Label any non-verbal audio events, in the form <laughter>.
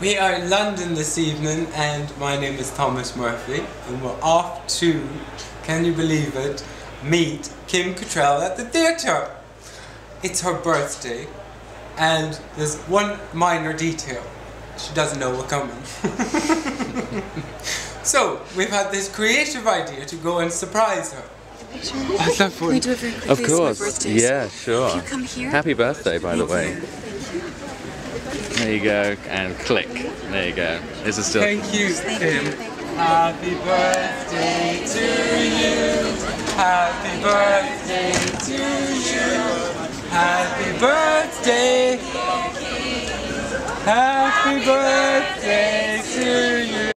We are in London this evening, and my name is Thomas Murphy, and we're off to, can you believe it, meet Kim Cattrall at the theatre. It's her birthday, and there's one minor detail. She doesn't know we're coming. <laughs> so, we've had this creative idea to go and surprise her. That's so Can we do it very quickly? Of course. birthday, Yeah, sure. If you come here. Happy birthday, by the way. There you go, and click. There you go. This is still. Thank you, Kim. Happy birthday to you. Happy birthday to you. Happy birthday. Happy birthday